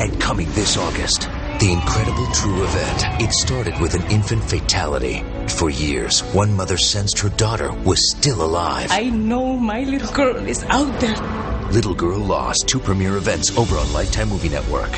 And coming this August, the incredible true event. It started with an infant fatality. For years, one mother sensed her daughter was still alive. I know my little girl is out there. Little Girl Lost, two premiere events over on Lifetime Movie Network.